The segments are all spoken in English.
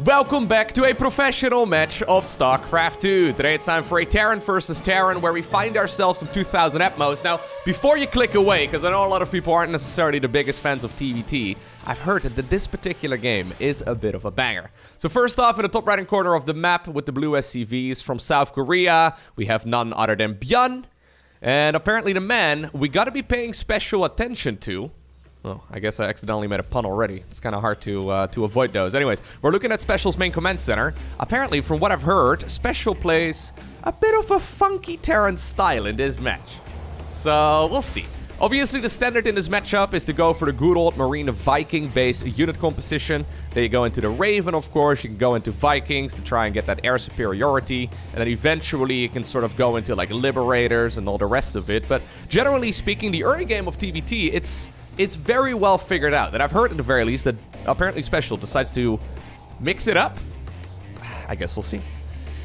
Welcome back to a professional match of StarCraft 2. Today it's time for a Terran versus Terran where we find ourselves in 2000 Atmos. Now, before you click away, because I know a lot of people aren't necessarily the biggest fans of TVT, I've heard that this particular game is a bit of a banger. So first off, in the top right-hand corner of the map with the blue SCVs from South Korea, we have none other than ByuN. And apparently the man we gotta be paying special attention to well, I guess I accidentally made a pun already. It's kind of hard to uh, to avoid those. Anyways, we're looking at Special's main command center. Apparently, from what I've heard, Special plays a bit of a funky Terran style in this match. So, we'll see. Obviously, the standard in this matchup is to go for the good old Marine Viking-based unit composition. Then you go into the Raven, of course. You can go into Vikings to try and get that air superiority. And then eventually you can sort of go into, like, Liberators and all the rest of it. But generally speaking, the early game of TVT, it's it's very well figured out. That I've heard at the very least that apparently Special decides to mix it up. I guess we'll see.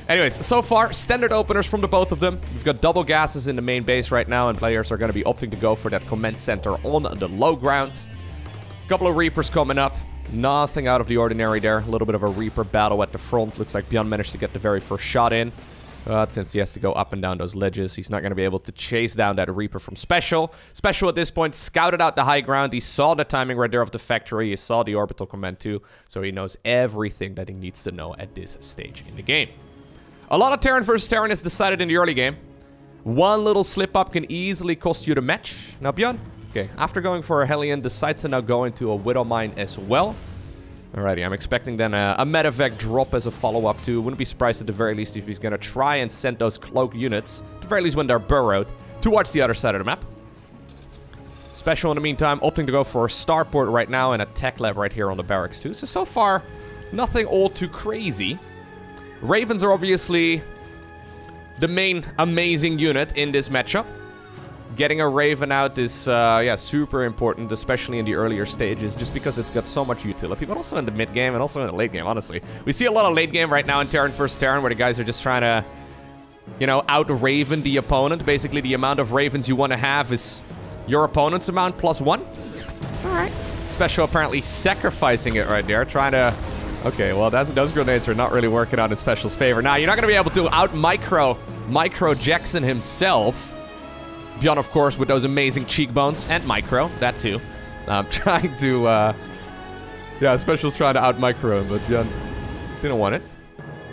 Anyways, so far, standard openers from the both of them. We've got double gases in the main base right now, and players are going to be opting to go for that command center on the low ground. Couple of Reapers coming up. Nothing out of the ordinary there. A little bit of a Reaper battle at the front. Looks like ByuN managed to get the very first shot in. But since he has to go up and down those ledges, he's not going to be able to chase down that Reaper from Special. Special at this point scouted out the high ground. He saw the timing right there of the factory. He saw the orbital command too. So he knows everything that he needs to know at this stage in the game. A lot of Terran versus Terran is decided in the early game. One little slip up can easily cost you the match. Now ByuN, okay, after going for a Hellion, decides to now go into a Widow Mine as well. Alrighty, I'm expecting then a, a medevac drop as a follow-up too. Wouldn't be surprised at the very least if he's gonna try and send those cloak units, at the very least when they're burrowed, towards the other side of the map. Special in the meantime, opting to go for a starport right now and a tech lab right here on the barracks too. So, so far, nothing all too crazy. Ravens are obviously the main amazing unit in this matchup getting a Raven out is, uh, yeah, super important, especially in the earlier stages, just because it's got so much utility, but also in the mid game and also in the late game, honestly. We see a lot of late game right now in Terran vs. Terran where the guys are just trying to, you know, out-Raven the opponent. Basically, the amount of Ravens you want to have is your opponent's amount plus one. All right. Special apparently sacrificing it right there, trying to... Okay, well, those grenades are not really working out in Special's favor. Now, you're not going to be able to out-micro Micro Jackson himself. ByuN, of course, with those amazing cheekbones. And Micro, that too. I'm trying to, uh... Yeah, Special's trying to out-micro him, but ByuN didn't want it.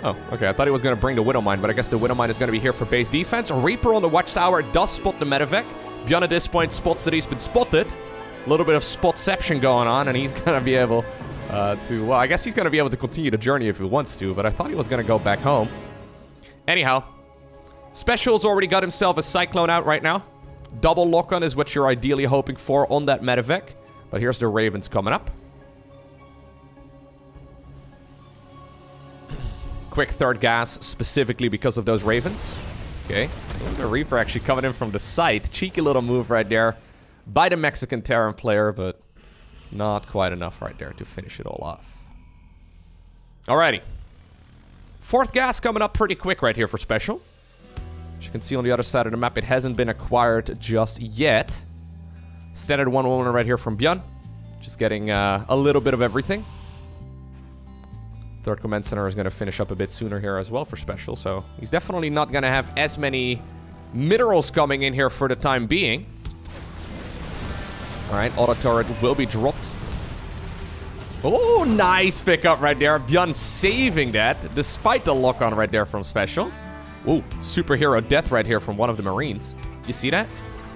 Oh, okay. I thought he was going to bring the Widow Mine, but I guess the Widow Mine is going to be here for base defense. Reaper on the Watchtower does spot the Medevac. ByuN at this point spots that he's been spotted. A little bit of spotception going on, and he's going to be able uh, to... Well, I guess he's going to be able to continue the journey if he wants to, but I thought he was going to go back home. Anyhow, Special's already got himself a Cyclone out right now. Double lock-on is what you're ideally hoping for on that medevac. But here's the Ravens coming up. Quick third gas, specifically because of those Ravens. Okay. The Reaper actually coming in from the side. Cheeky little move right there by the Mexican Terran player, but not quite enough right there to finish it all off. Alrighty. Fourth gas coming up pretty quick right here for Special. As you can see on the other side of the map, it hasn't been acquired just yet. Standard one woman right here from ByuN. Just getting uh, a little bit of everything. Third command center is going to finish up a bit sooner here as well for special. So he's definitely not going to have as many minerals coming in here for the time being. All right, auto turret will be dropped. Oh, nice pickup right there. ByuN saving that, despite the lock-on right there from special. Ooh, superhero death right here from one of the Marines. You see that?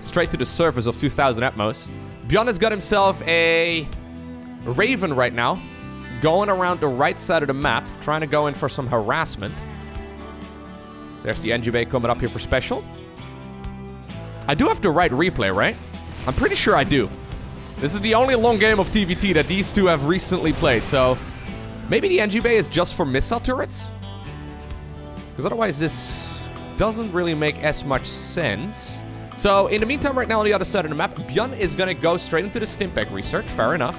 Straight to the surface of 2000 Atmos. ByuN has got himself a Raven right now. Going around the right side of the map. Trying to go in for some harassment. There's the NG Bay coming up here for special. I do have to write replay, right? I'm pretty sure I do. This is the only long game of TVT that these two have recently played, so... Maybe the NG Bay is just for missile turrets? Because otherwise this doesn't really make as much sense. So in the meantime, right now on the other side of the map, ByuN is going to go straight into the Stimpack research. Fair enough.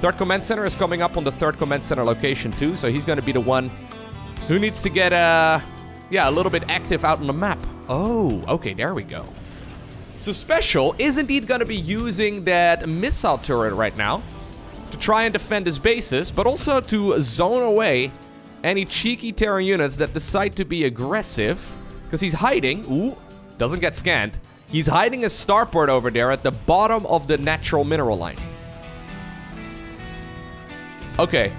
Third Command Center is coming up on the third Command Center location too. So he's going to be the one who needs to get, uh, yeah, a little bit active out on the map. Oh, okay, there we go. So Special is indeed going to be using that missile turret right now to try and defend his bases, but also to zone away any cheeky Terran units that decide to be aggressive. Because he's hiding. Ooh, doesn't get scanned. He's hiding a starport over there at the bottom of the natural mineral line. Okay.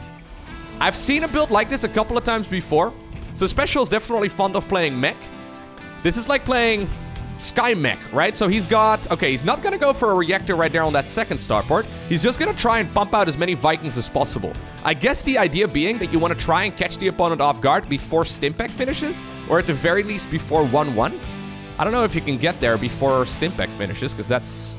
I've seen a build like this a couple of times before. So Special is definitely fond of playing mech. This is like playing Sky Mech, right? So he's got... Okay, he's not to go for a reactor right there on that second starport. He's just to try and pump out as many Vikings as possible. I guess the idea being that you want to try and catch the opponent off guard before Stimpack finishes, or at the very least before 1-1. I don't know if you can get there before Stimpack finishes, because that's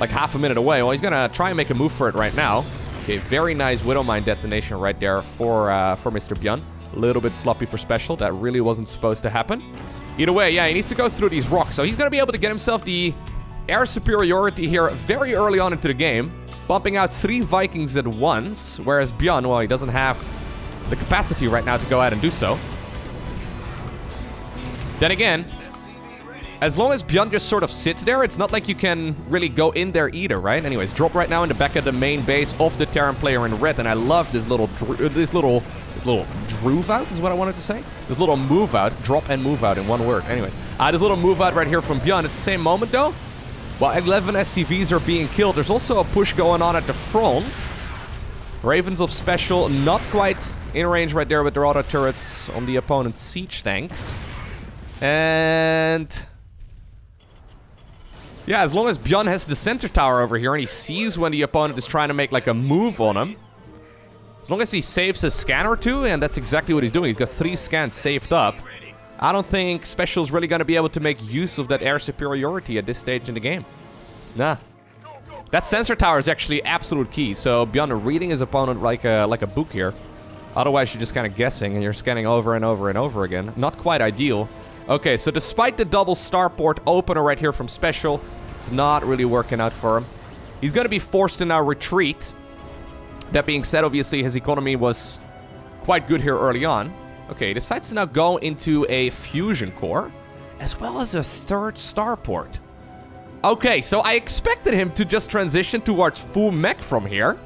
like half a minute away. Well, he's to try and make a move for it right now. Okay, very nice Widowmine detonation right there for, uh, for Mr. ByuN. A little bit sloppy for special. That really wasn't supposed to happen. Either way, yeah, he needs to go through these rocks. So he's going to be able to get himself the air superiority here very early on into the game. Bumping out three Vikings at once. Whereas ByuN, well, he doesn't have the capacity right now to go out and do so. Then again, as long as ByuN just sort of sits there, it's not like you can really go in there either, right? Anyways, drop right now in the back of the main base of the Terran player in red, and I love this little, this little this little groove out is what I wanted to say. This little move out, drop and move out in one word. Anyway, uh, this little move out right here from ByuN. At the same moment, though, while 11 SCVs are being killed, there's also a push going on at the front. Ravens of Special not quite in range right there with their auto turrets on the opponent's siege tanks. And... Yeah, as long as ByuN has the sensor tower over here and he sees when the opponent is trying to make like a move on him, as long as he saves a scan or two, and that's exactly what he's doing. He's got three scans saved up. I don't think Special's really going to be able to make use of that air superiority at this stage in the game. Nah. That sensor tower is actually absolute key. So ByuN reading his opponent like a, like a book here. Otherwise, you're just kind of guessing, and you're scanning over and over and over again. Not quite ideal. Okay, so despite the double starport opener right here from Special, it's not really working out for him. He's going to be forced to now retreat. That being said, obviously, his economy was quite good here early on. Okay, decides to now go into a fusion core, as well as a third starport. Okay, so I expected him to just transition towards full mech from here.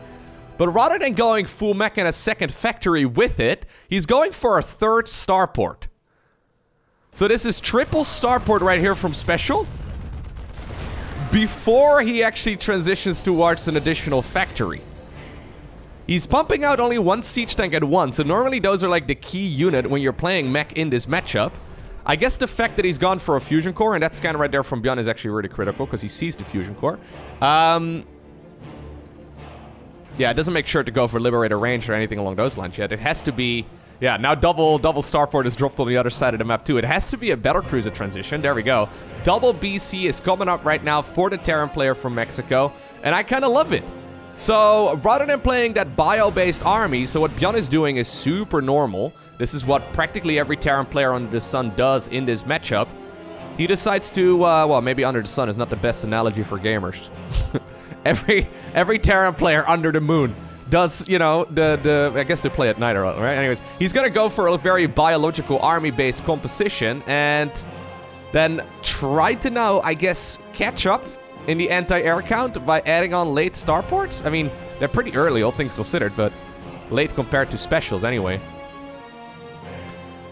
But rather than going full mech and a second factory with it, he's going for a third starport. So this is triple starport right here from Special. Before he actually transitions towards an additional factory. He's pumping out only one siege tank at once, so normally those are like the key unit when you're playing mech in this matchup. I guess the fact that he's gone for a fusion core, and that scan right there from ByuN is actually really critical, because he sees the fusion core. Um, yeah, it doesn't make sure to go for Liberator range or anything along those lines yet. It has to be... Yeah, now double double starport is dropped on the other side of the map too. It has to be a battle cruiser transition. There we go. Double BC is coming up right now for the Terran player from Mexico, and I kind of love it. So, rather than playing that bio-based army, so what ByuN is doing is super normal. This is what practically every Terran player under the sun does in this matchup. He decides to, uh, well, maybe under the sun is not the best analogy for gamers. every every Terran player under the moon does, you know, the, the I guess they play at night, or right? Anyways, he's gonna go for a very biological army-based composition and then try to now, I guess, catch up in the anti-air count by adding on late starports? I mean, they're pretty early, all things considered, but late compared to specials anyway.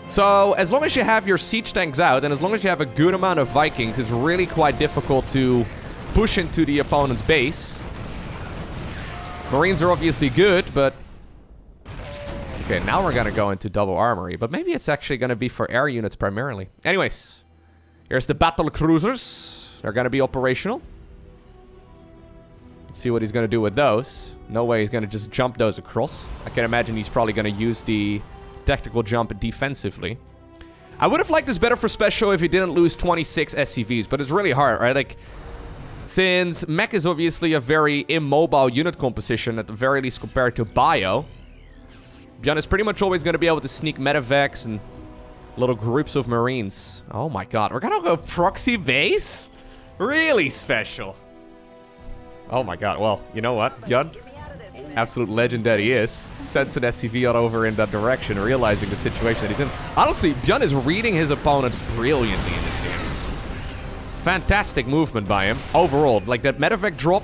So, as long as you have your siege tanks out, and as long as you have a good amount of Vikings, it's really quite difficult to push into the opponent's base. Marines are obviously good, but... Okay, now we're gonna go into double armory, but maybe it's actually gonna be for air units primarily. Anyways, here's the battle cruisers. They're gonna be operational. Let's see what he's to do with those. No way he's to just jump those across. I can imagine he's probably to use the tactical jump defensively. I would have liked this better for special if he didn't lose 26 SCVs, but it's really hard, right? Like, since mech is obviously a very immobile unit composition, at the very least compared to bio, ByuN is pretty much always going to be able to sneak medevacs and little groups of marines. Oh my god, we're going to go proxy base? Really special. Oh my god, well, you know what, ByuN? Absolute legend that he is. Sends an SCV on over in that direction, realizing the situation that he's in. Honestly, ByuN is reading his opponent brilliantly in this game. Fantastic movement by him, overall. Like, that medevac drop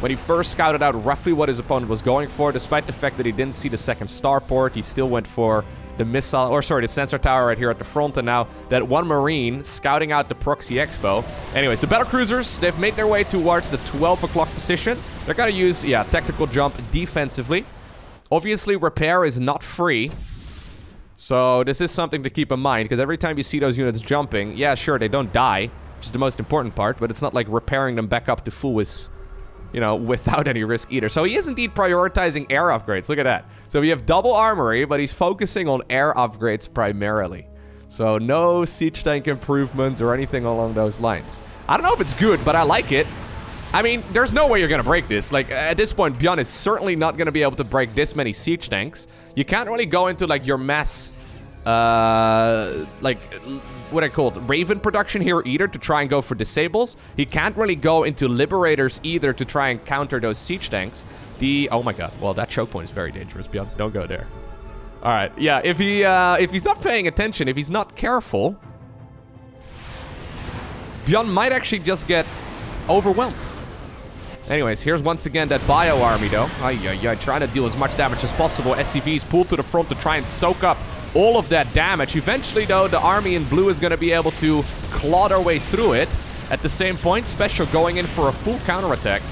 when he first scouted out roughly what his opponent was going for, despite the fact that he didn't see the second starport, he still went for the missile, or sorry, the sensor tower right here at the front, and now that one Marine scouting out the Proxy Expo. Anyways, the battle cruisers, they've made their way towards the 12 o'clock position. They're gonna use, yeah, tactical jump defensively. Obviously, repair is not free. So this is something to keep in mind, because every time you see those units jumping, yeah, sure, they don't die, which is the most important part, but it's not like repairing them back up to full is you know, without any risk either. So he is indeed prioritizing air upgrades. Look at that. So we have double armory, but he's focusing on air upgrades primarily. So no siege tank improvements or anything along those lines. I don't know if it's good, but I like it. I mean, there's no way you're going to break this. Like, at this point, ByuN is certainly not going to be able to break this many siege tanks. You can't really go into, like, your mass, uh, like, what I call it, Raven production here either to try and go for disables. He can't really go into Liberators either to try and counter those siege tanks. The, oh my god, well that choke point is very dangerous, ByuN. Don't go there. Alright, yeah, if he, uh, if he's not paying attention, if he's not careful, ByuN might actually just get overwhelmed. Anyways, here's once again that bio army though. Ay, ay, ay, trying to deal as much damage as possible. SCVs pulled to the front to try and soak up all of that damage. Eventually, though, the army in blue is going to be able to claw their way through it. At the same point, Special going in for a full counterattack.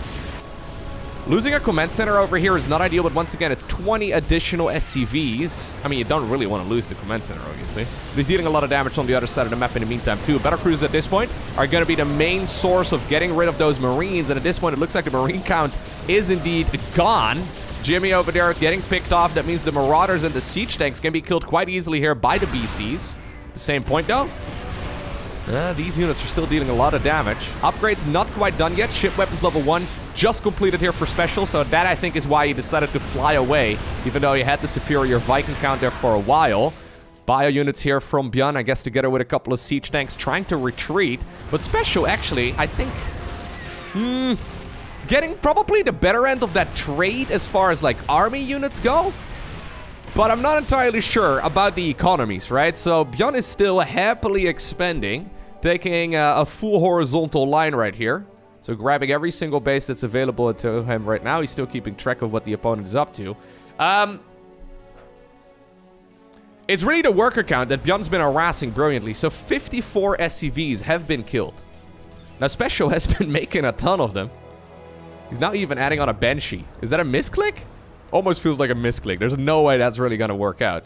Losing a command center over here is not ideal, but once again, it's 20 additional SCVs. I mean, you don't really want to lose the command center, obviously. he's dealing a lot of damage on the other side of the map in the meantime, too. Battle cruisers at this point are going to be the main source of getting rid of those Marines, and at this point, it looks like the Marine count is indeed gone. Jimmy over there getting picked off. That means the Marauders and the Siege Tanks can be killed quite easily here by the BCs. The same point, though. Uh, these units are still dealing a lot of damage. Upgrades not quite done yet. Ship weapons level 1 just completed here for special, so that I think is why he decided to fly away, even though he had the superior Viking count there for a while. Bio units here from ByuN, I guess together with a couple of siege tanks trying to retreat. But special, actually, I think... Hmm getting probably the better end of that trade as far as like army units go. But I'm not entirely sure about the economies, right? So ByuN is still happily expanding, taking a, full horizontal line right here. So grabbing every single base that's available to him right now. He's still keeping track of what the opponent is up to. Um, it's really the worker count that ByuN's been harassing brilliantly. So 54 SCVs have been killed. Now Special has been making a ton of them. He's not even adding on a Banshee. Is that a misclick? Almost feels like a misclick. There's no way that's really going to work out.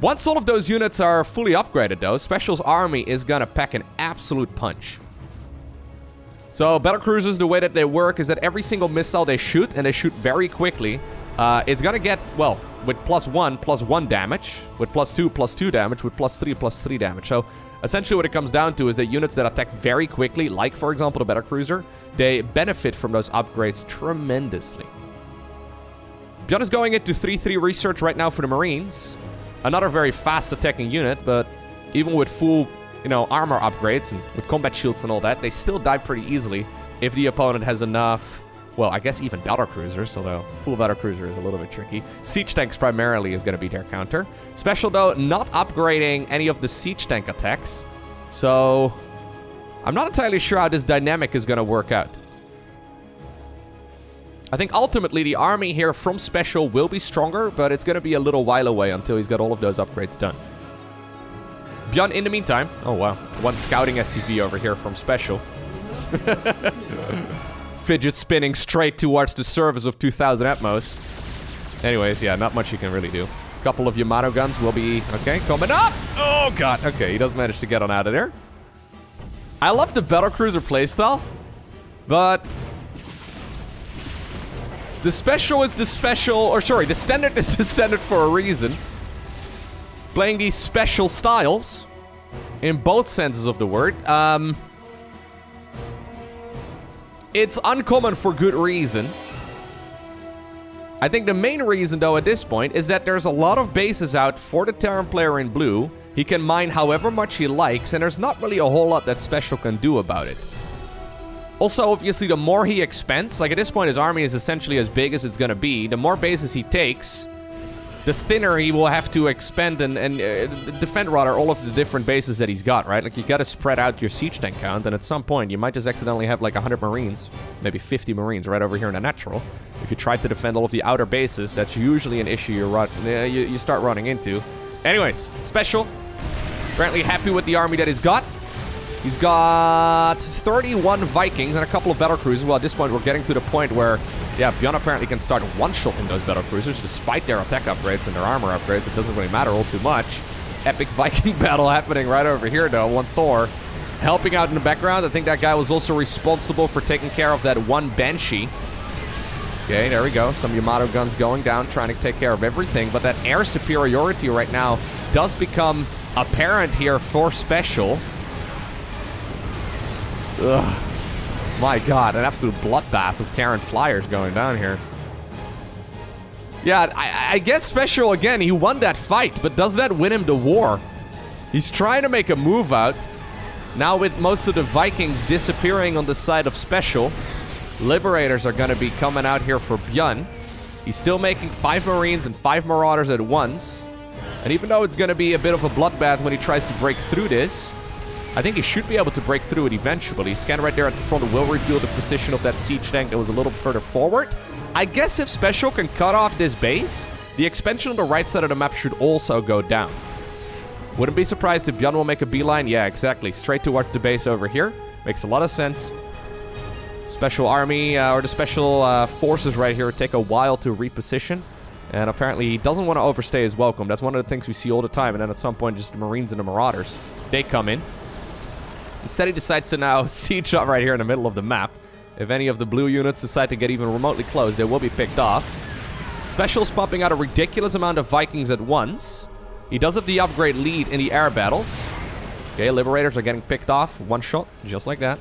Once all of those units are fully upgraded, though, Special's army is going to pack an absolute punch. So, battle cruisers, the way that they work is that every single missile they shoot, and they shoot very quickly, uh, it's going to get, well, with plus one, plus one damage, with plus two, plus two damage, with plus three, plus three damage. So, Essentially what it comes down to is that units that attack very quickly, like for example the Battle Cruiser, they benefit from those upgrades tremendously. ByuN is going into 3-3 research right now for the Marines. Another very fast attacking unit, but even with full, you know, armor upgrades and with combat shields and all that, they still die pretty easily if the opponent has enough well, I guess even battle cruisers, although full battle cruiser is a little bit tricky. Siege tanks primarily is going to be their counter. Special, though, not upgrading any of the siege tank attacks. So, I'm not entirely sure how this dynamic is going to work out. I think ultimately the army here from Special will be stronger, but it's going to be a little while away until he's got all of those upgrades done. ByuN, in the meantime... Oh, wow. One scouting SCV over here from Special. fidget spinning straight towards the surface of 2000 Atmos. Anyways, yeah, not much you can really do. A couple of Yamato guns will be, okay, coming up! Oh, God. Okay, he does manage to get on out of there. I love the Battle Cruiser playstyle, but... The special is the special, or sorry, the standard is the standard for a reason. Playing these special styles, in both senses of the word, um... It's uncommon for good reason. I think the main reason, though, at this point, is that there's a lot of bases out for the Terran player in blue. He can mine however much he likes, and there's not really a whole lot that Special can do about it. Also, obviously, the more he expends, like at this point, his army is essentially as big as it's gonna be. The more bases he takes, the thinner he will have to expend and, and uh, defend rather all of the different bases that he's got, right? Like you gotta spread out your siege tank count, and at some point you might just accidentally have like 100 marines, maybe 50 marines right over here in a natural. If you try to defend all of the outer bases, that's usually an issue you run, uh, you, you start running into. Anyways, special. Apparently happy with the army that he's got. He's got 31 Vikings and a couple of battle cruisers. Well, at this point, we're getting to the point where yeah, ByuN apparently can start one-shotting those battle cruisers despite their attack upgrades and their armor upgrades. It doesn't really matter all too much. Epic Viking battle happening right over here, though. One Thor helping out in the background. I think that guy was also responsible for taking care of that one Banshee. Okay, there we go. Some Yamato guns going down, trying to take care of everything. But that air superiority right now does become apparent here for Special. Ugh. My god, an absolute bloodbath of Terran flyers going down here. Yeah, I, I, guess Special, again, he won that fight, but does that win him the war? He's trying to make a move out. Now with most of the Vikings disappearing on the side of Special, Liberators are going to be coming out here for ByuN. He's still making five Marines and five Marauders at once. And even though it's going to be a bit of a bloodbath when he tries to break through this, I think he should be able to break through it eventually. Scan right there at the front will reveal the position of that siege tank that was a little further forward. I guess if Special can cut off this base, the expansion on the right side of the map should also go down. Wouldn't be surprised if ByuN will make a beeline. Yeah, exactly. Straight towards the base over here. Makes a lot of sense. Special army, uh, or the special uh, forces right here take a while to reposition. And apparently he doesn't want to overstay his welcome. That's one of the things we see all the time. And then at some point, just the Marines and the Marauders, they come in. Instead, he decides to now siege up right here in the middle of the map. If any of the blue units decide to get even remotely close, they will be picked off. Special's pumping out a ridiculous amount of Vikings at once. He does have the upgrade lead in the air battles. Okay, Liberators are getting picked off. One shot, just like that.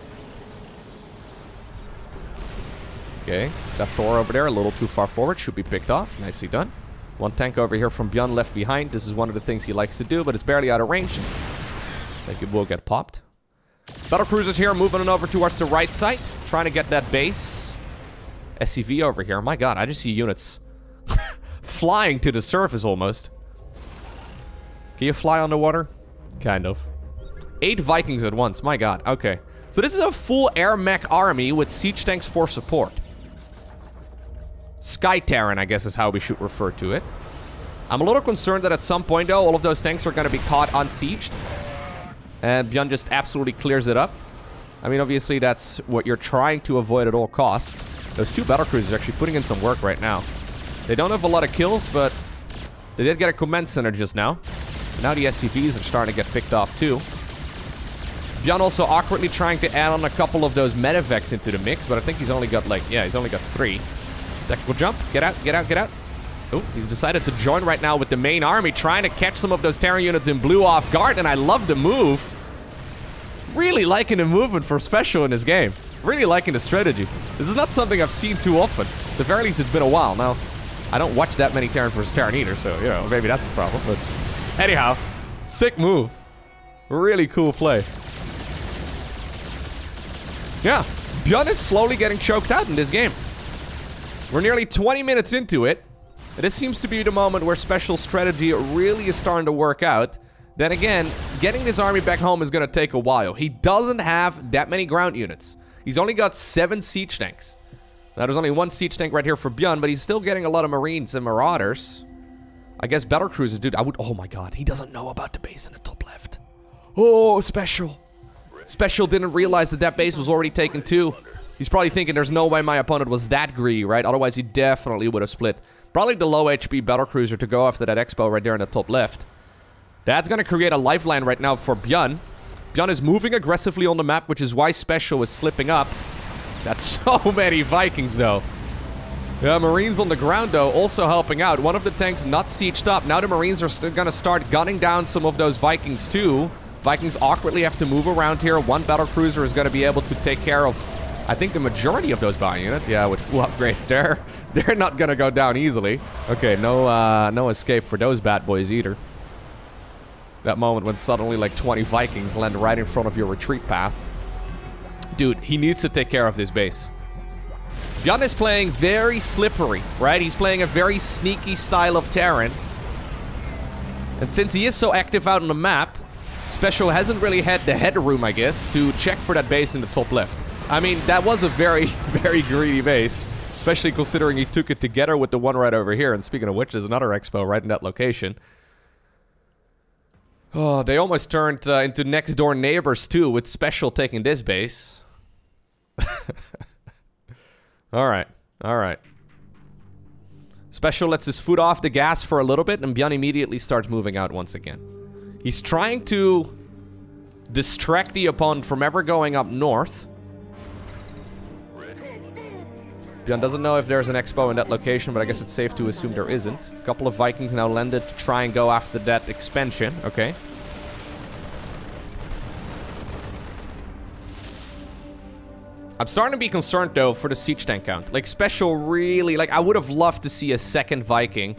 Okay, that Thor over there, a little too far forward. Should be picked off. Nicely done. One tank over here from ByuN left behind. This is one of the things he likes to do, but it's barely out of range. I think it will get popped. Battle cruisers here moving on over towards the right side. Trying to get that base. SCV over here. My god, I just see units flying to the surface almost. Can you fly underwater? Kind of. Eight Vikings at once. My god. Okay. So this is a full air mech army with siege tanks for support. Sky Terran, I guess is how we should refer to it. I'm a little concerned that at some point, though, all of those tanks are going to be caught unsieged. And ByuN just absolutely clears it up. I mean, obviously, that's what you're trying to avoid at all costs. Those two battle cruisers are actually putting in some work right now. They don't have a lot of kills, but they did get a command center just now. And now the SCVs are starting to get picked off, too. ByuN also awkwardly trying to add on a couple of those medevacs into the mix, but I think he's only got, like, yeah, he's only got three. Tactical jump. Get out, get out, get out. Oh, he's decided to join right now with the main army, trying to catch some of those Terran units in blue off guard, and I love the move. Really liking the movement for Special in this game. Really liking the strategy. This is not something I've seen too often. At the very least, it's been a while. Now, I don't watch that many Terran versus Terran either, so, you know, maybe that's the problem. But anyhow, sick move. Really cool play. Yeah, ByuN is slowly getting choked out in this game. We're nearly 20 minutes into it. This seems to be the moment where special strategy really is starting to work out. Then again, getting this army back home is going to take a while. He doesn't have that many ground units. He's only got seven siege tanks. Now, there's only one siege tank right here for ByuN, but he's still getting a lot of Marines and Marauders. I guess battle cruisers, dude. I would. Oh my god, he doesn't know about the base in the top left. Oh, special. Special didn't realize that that base was already taken too. He's probably thinking there's no way my opponent was that greedy, right? Otherwise, he definitely would have split. Probably the low HP battle cruiser to go after that expo right there in the top left. That's going to create a lifeline right now for ByuN. ByuN is moving aggressively on the map, which is why Special is slipping up. That's so many Vikings, though. Yeah, Marines on the ground, though, also helping out. One of the tanks not sieged up. Now the Marines are still going to start gunning down some of those Vikings, too. Vikings awkwardly have to move around here. One battle cruiser is going to be able to take care of I think the majority of those bounty units, yeah, with full upgrades, they're they're not gonna go down easily. Okay, no uh, no escape for those bad boys either. That moment when suddenly like 20 Vikings land right in front of your retreat path. Dude, he needs to take care of this base. ByuN is playing very slippery, right? He's playing a very sneaky style of Terran. And since he is so active out on the map, Special hasn't really had the headroom, I guess, to check for that base in the top left. I mean, that was a very, very greedy base. Especially considering he took it together with the one right over here. And speaking of which, there's another expo right in that location. Oh, they almost turned uh, into next door neighbors too, with Special taking this base. alright, alright. Special lets his foot off the gas for a little bit, and ByuN immediately starts moving out once again. He's trying to distract the opponent from ever going up north. ByuN doesn't know if there's an expo in that location, but I guess it's safe to assume there isn't. A couple of Vikings now landed to try and go after that expansion. Okay. I'm starting to be concerned, though, for the siege tank count. Like, special really... Like, I would have loved to see a second Viking.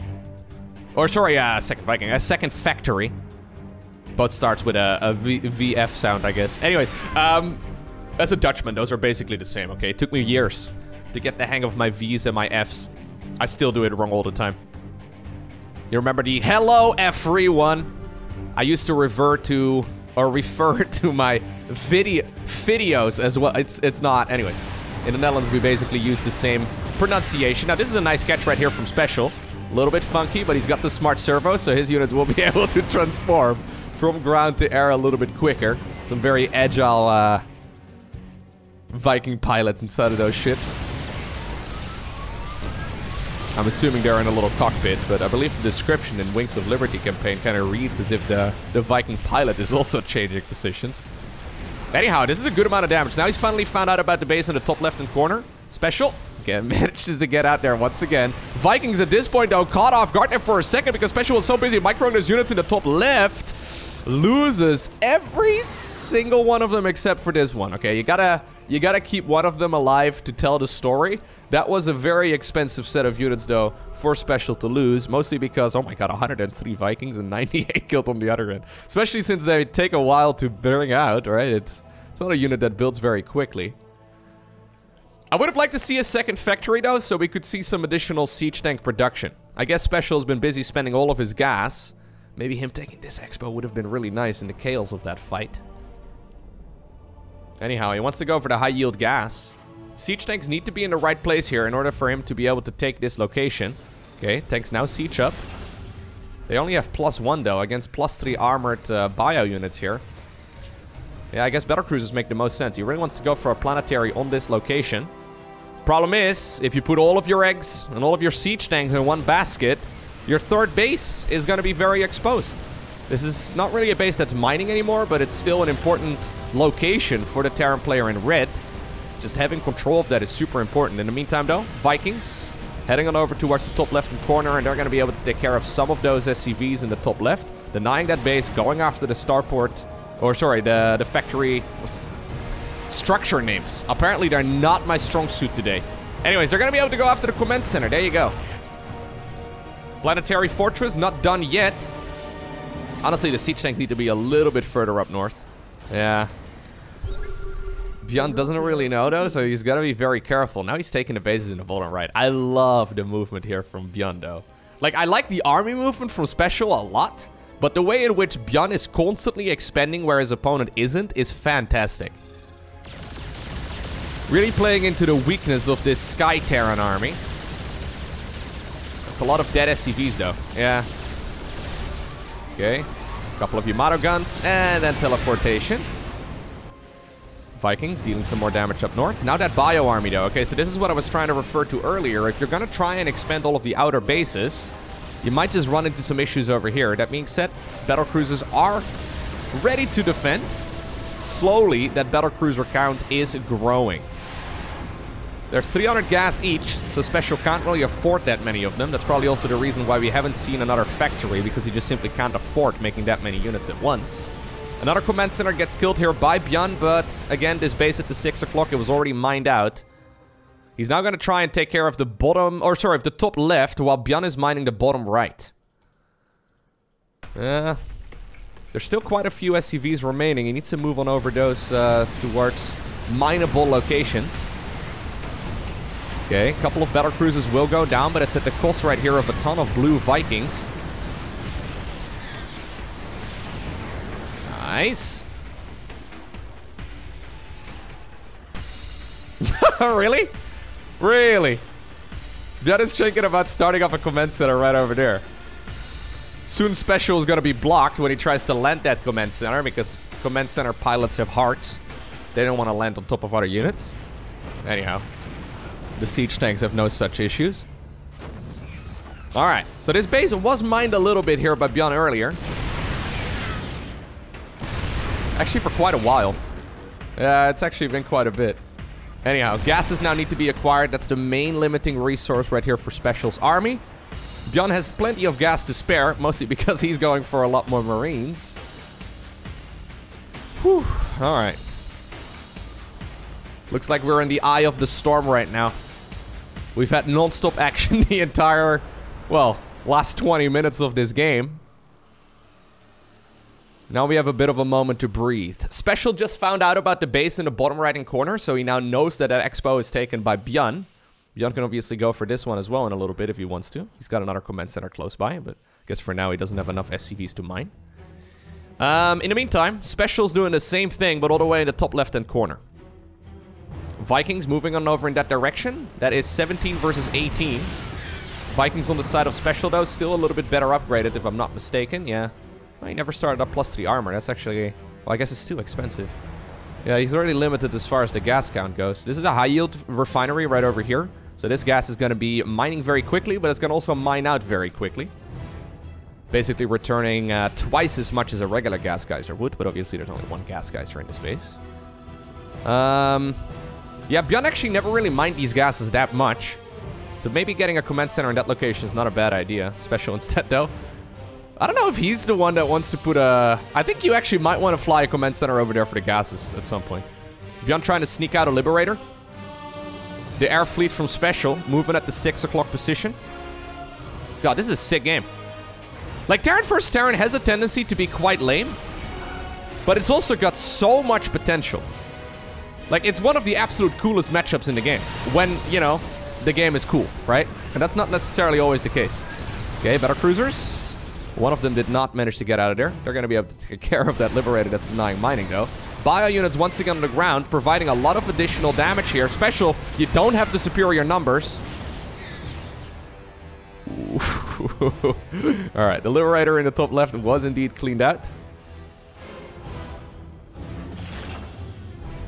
Or, sorry, a uh, second Viking. A second factory. Both starts with a, a v, VF sound, I guess. Anyway, um... As a Dutchman, those are basically the same, okay? It took me years to get the hang of my V's and my F's. I still do it wrong all the time. You remember the hello everyone? I used to refer to or refer to my video videos as well. It's it's not. Anyways, in the Netherlands we basically use the same pronunciation. Now this is a nice catch right here from Special. A little bit funky, but he's got the smart servo, so his units will be able to transform from ground to air a little bit quicker. Some very agile uh, Viking pilots inside of those ships. I'm assuming they're in a little cockpit, but I believe the description in Wings of Liberty campaign kind of reads as if the, the Viking pilot is also changing positions. Anyhow, this is a good amount of damage. Now he's finally found out about the base in the top left-hand corner. Special. Again, manages to get out there once again. Vikings at this point, though, caught off guard there for a second because Special was so busy microing his units in the top left. Loses every single one of them except for this one. Okay, you gotta you gotta keep one of them alive to tell the story. That was a very expensive set of units, though, for Special to lose. Mostly because, oh my god, 103 Vikings and 98 killed on the other end. Especially since they take a while to bring out, right? It's, it's not a unit that builds very quickly. I would have liked to see a second factory, though, so we could see some additional siege tank production. I guess Special has been busy spending all of his gas. Maybe him taking this expo would have been really nice in the chaos of that fight. Anyhow, he wants to go for the high yield gas. Siege tanks need to be in the right place here in order for him to be able to take this location. Okay, tanks now siege up. They only have plus one though against plus three armored uh, bio units here. Yeah, I guess battle cruisers make the most sense. He really wants to go for a planetary on this location. Problem is, if you put all of your eggs and all of your siege tanks in one basket, your third base is going to be very exposed. This is not really a base that's mining anymore, but it's still an important location for the Terran player in red. Just having control of that is super important. In the meantime, though, Vikings heading on over towards the top left corner, and they're going to be able to take care of some of those SCVs in the top left, denying that base, going after the starport, or sorry, the, the factory structure names. Apparently, they're not my strong suit today. Anyways, they're going to be able to go after the command center. There you go. Planetary Fortress, not done yet. Honestly, the siege tanks need to be a little bit further up north. Yeah, ByuN doesn't really know though, so he's got to be very careful. Now he's taking the bases in the bottom right. I love the movement here from ByuN though. Like, I like the army movement from Special a lot, but the way in which ByuN is constantly expanding where his opponent isn't is fantastic. Really playing into the weakness of this Sky Terran army. That's a lot of dead SCVs though. Yeah. Okay. Couple of Yamato guns, and then teleportation. Vikings dealing some more damage up north. Now that bio army though. Okay, so this is what I was trying to refer to earlier. If you're going to try and expand all of the outer bases, you might just run into some issues over here. That being said, battle cruisers are ready to defend. Slowly, that battle cruiser count is growing. There's 300 gas each, so Special can't really afford that many of them. That's probably also the reason why we haven't seen another factory, because he just simply can't afford making that many units at once. Another command center gets killed here by ByuN, but again, this base at the 6 o'clock, it was already mined out. He's now going to try and take care of the bottom, or sorry, of the top left, while ByuN is mining the bottom right. Yeah. There's still quite a few SCVs remaining. He needs to move on over those uh, towards mineable locations. Okay, a couple of battle cruisers will go down, but it's at the cost right here of a ton of blue Vikings. Nice. really? Really? ByuN is thinking about starting up a command center right over there. Soon Special is going to be blocked when he tries to land that command center because command center pilots have hearts. They don't want to land on top of other units. Anyhow, the siege tanks have no such issues. Alright, so this base was mined a little bit here by ByuN earlier. Actually, for quite a while. Yeah, it's actually been quite a bit. Anyhow, gases now need to be acquired. That's the main limiting resource right here for Special's army. ByuN has plenty of gas to spare, mostly because he's going for a lot more Marines. Whew, alright. Looks like we're in the eye of the storm right now. We've had non-stop action the entire, well, last 20 minutes of this game. Now we have a bit of a moment to breathe. Special just found out about the base in the bottom right-hand corner, so he now knows that that expo is taken by ByuN. ByuN can obviously go for this one as well in a little bit if he wants to. He's got another command center close by, but I guess for now he doesn't have enough SCVs to mine. Um, in the meantime, Special's doing the same thing, but all the way in the top left-hand corner. Vikings moving on over in that direction. That is 17 versus 18. Vikings on the side of Special, though, still a little bit better upgraded, if I'm not mistaken. Yeah. He never started up plus 3 armor. That's actually... Well, I guess it's too expensive. Yeah, he's already limited as far as the gas count goes. This is a high-yield refinery right over here. So this gas is going to be mining very quickly, but it's going to also mine out very quickly. Basically returning uh, twice as much as a regular gas geyser would, but obviously there's only one gas geyser in this base. Um, yeah, ByuN actually never really mined these gases that much. So maybe getting a command center in that location is not a bad idea. Special instead, though. I don't know if he's the one that wants to put a... I think you actually might want to fly a command center over there for the gases at some point. ByuN trying to sneak out a Liberator. The air fleet from Special moving at the 6 o'clock position. God, this is a sick game. Like, Terran vs. Terran has a tendency to be quite lame. But it's also got so much potential. Like, it's one of the absolute coolest matchups in the game. When, you know, the game is cool, right? And that's not necessarily always the case. Okay, battle cruisers. One of them did not manage to get out of there. They're going to be able to take care of that Liberator that's denying mining, though. Bio units once again on the ground, providing a lot of additional damage here. Special, you don't have the superior numbers. Alright, the Liberator in the top left was indeed cleaned out.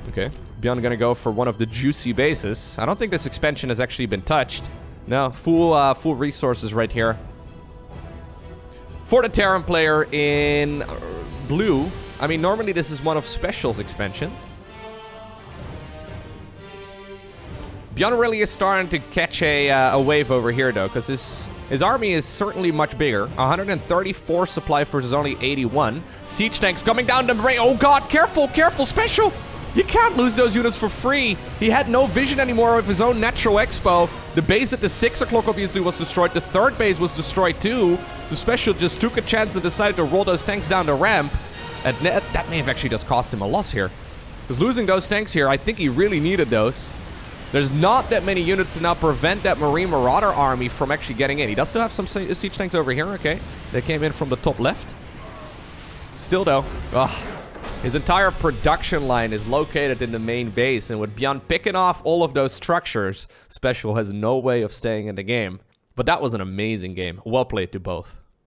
Okay, ByuN gonna go for one of the juicy bases. I don't think this expansion has actually been touched. No, full, uh, full resources right here. For the Terran player in uh, blue, I mean, normally this is one of Special's expansions. ByuN really is starting to catch a, uh, a wave over here, though, because his, his army is certainly much bigger. 134 supply versus only 81. Siege tanks coming down the rain. Oh, God, careful, careful, Special! You can't lose those units for free. He had no vision anymore of his own natural expo. The base at the 6 o'clock obviously was destroyed. The third base was destroyed too. So Special just took a chance and decided to roll those tanks down the ramp. And that may have actually just cost him a loss here. Because losing those tanks here, I think he really needed those. There's not that many units to now prevent that Marine Marauder army from actually getting in. He does still have some siege tanks over here, okay. They came in from the top left. Still though, ugh, his entire production line is located in the main base, and with ByuN picking off all of those structures, Special has no way of staying in the game. But that was an amazing game. Well played to both.